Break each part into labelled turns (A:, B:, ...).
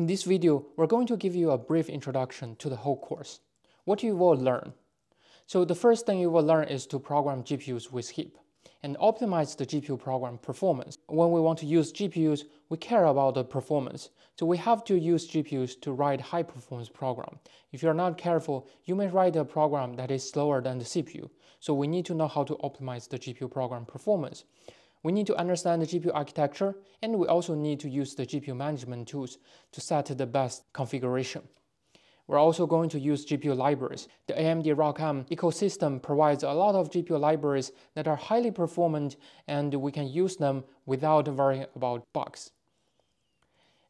A: In this video, we're going to give you a brief introduction to the whole course. What you will learn. So the first thing you will learn is to program GPUs with HIP and optimize the GPU program performance. When we want to use GPUs, we care about the performance. So we have to use GPUs to write high performance program. If you're not careful, you may write a program that is slower than the CPU. So we need to know how to optimize the GPU program performance. We need to understand the GPU architecture, and we also need to use the GPU management tools to set the best configuration. We're also going to use GPU libraries. The AMD ROCm ecosystem provides a lot of GPU libraries that are highly performant and we can use them without worrying about bugs.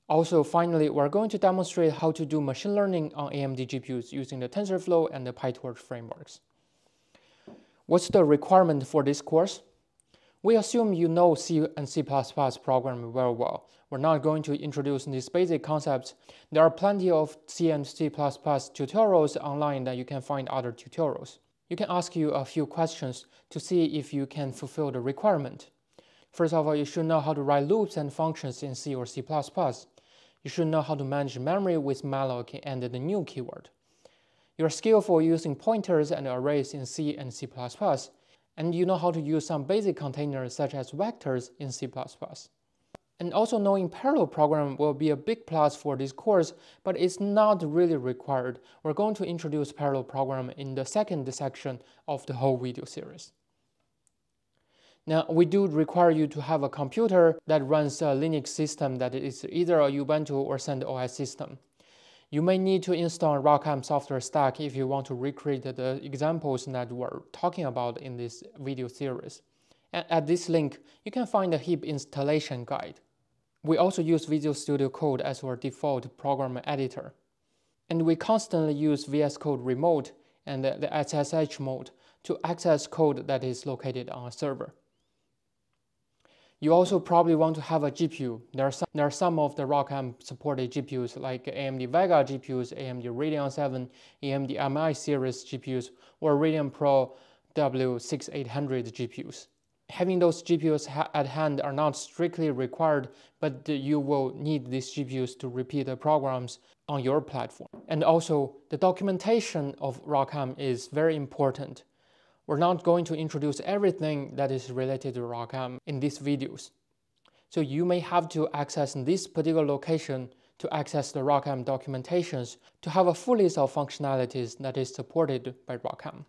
A: Also, finally, we're going to demonstrate how to do machine learning on AMD GPUs using the TensorFlow and the PyTorch frameworks. What's the requirement for this course? We assume you know C and C++ programming very well. We're not going to introduce these basic concepts. There are plenty of C and C++ tutorials online that you can find other tutorials. You can ask you a few questions to see if you can fulfill the requirement. First of all, you should know how to write loops and functions in C or C++. You should know how to manage memory with malloc and the new keyword. You're skillful using pointers and arrays in C and C++, and you know how to use some basic containers such as vectors in C++. And also knowing parallel program will be a big plus for this course, but it's not really required. We're going to introduce parallel program in the second section of the whole video series. Now, we do require you to have a computer that runs a Linux system that is either a Ubuntu or CentOS system. You may need to install ROCm software stack if you want to recreate the examples that we're talking about in this video series. And at this link, you can find the HIP installation guide. We also use Visual Studio Code as our default program editor. And we constantly use VS Code Remote and the SSH mode to access code that is located on a server. You also probably want to have a GPU. There are some, there are some of the ROCm supported GPUs like AMD Vega GPUs, AMD Radeon 7, AMD MI series GPUs, or Radeon Pro W6800 GPUs. Having those GPUs ha at hand are not strictly required, but you will need these GPUs to repeat the programs on your platform. And also, the documentation of ROCm is very important. We're not going to introduce everything that is related to ROCm in these videos. So you may have to access this particular location to access the ROCm documentations to have a full list of functionalities that is supported by ROCm.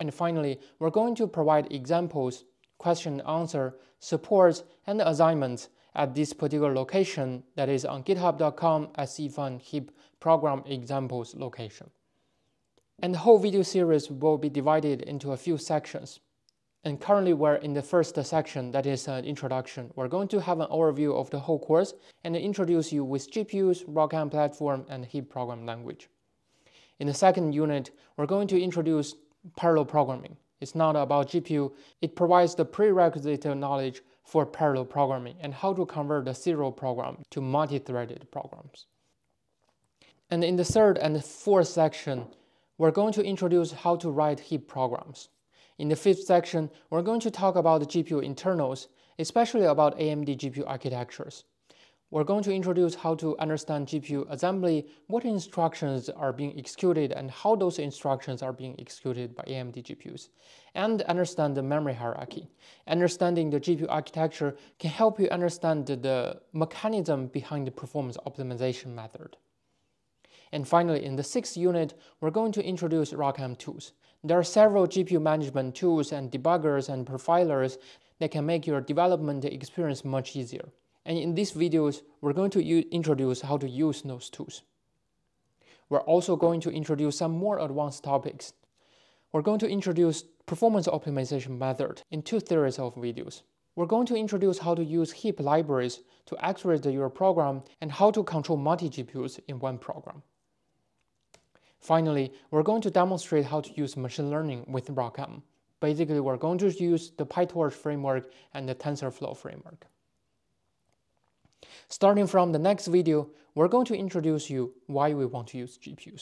A: And finally, we're going to provide examples, question and answer, supports, and assignments at this particular location that is on github.com as cfun HIP program examples location. And the whole video series will be divided into a few sections. And currently we're in the first section, that is an introduction. We're going to have an overview of the whole course and introduce you with GPUs, ROCm platform, and HIP program language. In the second unit, we're going to introduce parallel programming. It's not about GPU, it provides the prerequisite knowledge for parallel programming and how to convert the serial program to multi-threaded programs. And in the third and fourth section, we're going to introduce how to write HIP programs. In the fifth section, we're going to talk about the GPU internals, especially about AMD GPU architectures. We're going to introduce how to understand GPU assembly, what instructions are being executed and how those instructions are being executed by AMD GPUs, and understand the memory hierarchy. Understanding the GPU architecture can help you understand the mechanism behind the performance optimization method. And finally, in the sixth unit, we're going to introduce ROCm tools. There are several GPU management tools and debuggers and profilers that can make your development experience much easier. And in these videos, we're going to introduce how to use those tools. We're also going to introduce some more advanced topics. We're going to introduce performance optimization method in two series of videos. We're going to introduce how to use HIP libraries to accelerate your program and how to control multi-GPUs in one program. Finally, we're going to demonstrate how to use machine learning with ROCm. Basically, we're going to use the PyTorch framework and the TensorFlow framework. Starting from the next video, we're going to introduce you why we want to use GPUs.